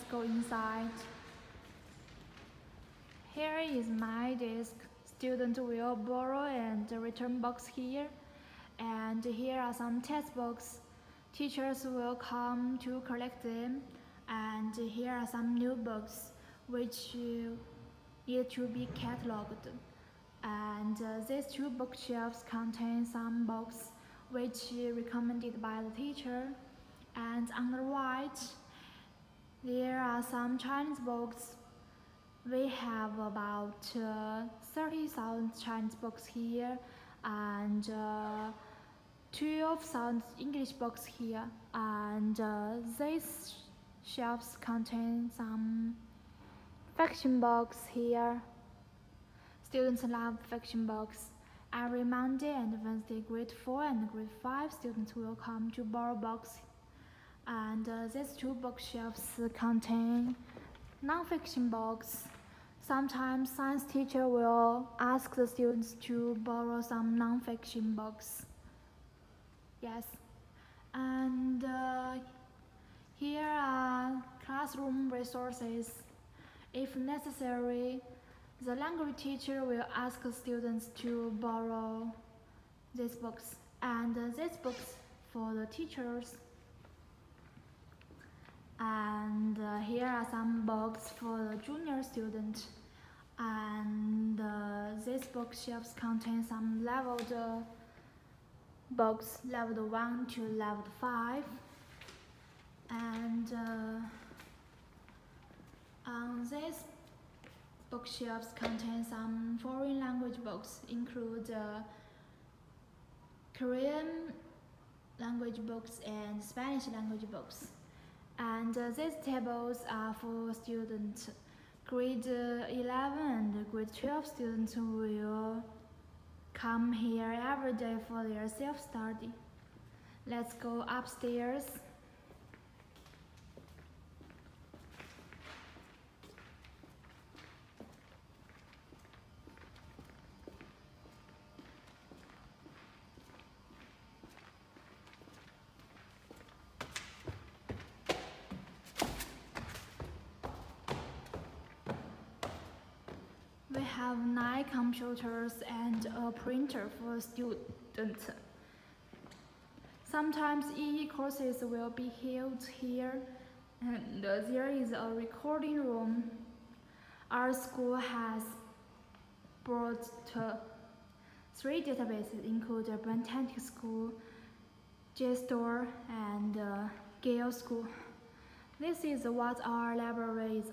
let's go inside. Here is my desk. Student will borrow and return books here. And here are some textbooks. Teachers will come to collect them. And here are some new books which need to be catalogued. And uh, these two bookshelves contain some books which recommended by the teacher. And on the right, there are some Chinese books. We have about uh, 30,000 Chinese books here and uh, 12,000 English books here. And uh, these shelves contain some fiction books here. Students love fiction books. Every Monday and Wednesday, grade 4 and grade 5 students will come to borrow books. And uh, these two bookshelves contain non-fiction books. Sometimes science teacher will ask the students to borrow some non-fiction books. Yes. And uh, here are classroom resources. If necessary, the language teacher will ask students to borrow these books and these books for the teachers. And uh, here are some books for the junior student. And uh, these bookshelves contain some leveled uh, books, level 1 to level 5. And uh, on this bookshelves contain some foreign language books, include uh, Korean language books and Spanish language books. And uh, these tables are for students. Grade uh, 11 and grade 12 students will come here every day for their self-study. Let's go upstairs. Have nine computers and a printer for students. Sometimes EE courses will be held here and there is a recording room. Our school has brought three databases including Britannica School, JSTOR, and uh, Gale School. This is what our library is